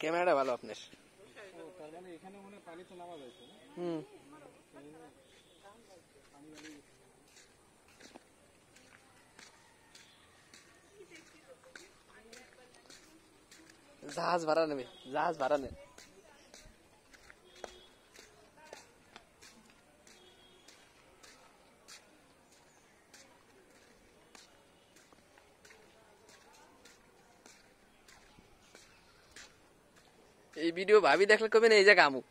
ক্যামেরাটা ভালো আপনার ও তার মানে এখানে মনে হয় পানি তো নামা যাইছে না হুম জাহাজ ভাড়া নেবে জাহাজ ভাড়া নেবে এই ভিডিও ভাবি দেখলে কবে না এই জায়গা আমু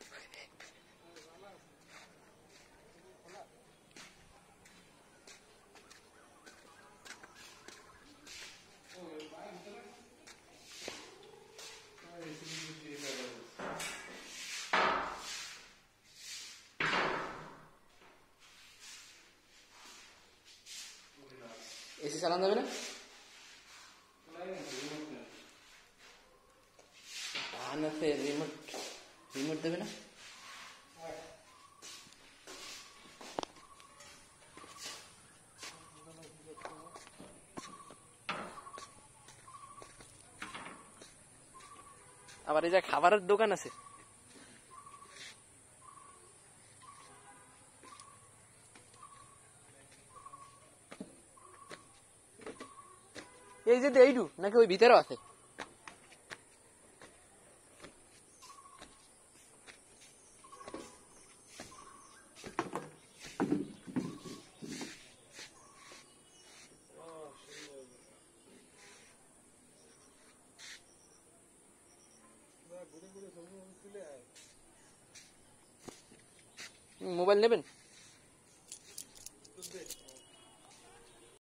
এসি চালান যাবে না? ফের রিমোট রিমোট দেবে না আবার এই যে খাবারের দোকান আছে। এই যে এইটু নাকি ওই ভিতরেও আছে? মোবাইল নেবেন?